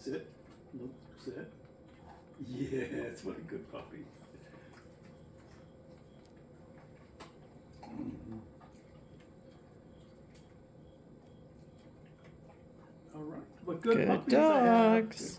Sit. Nope. Sit. Yes, what a good puppy. Mhm. All right. What good, Good puppies I have. dogs.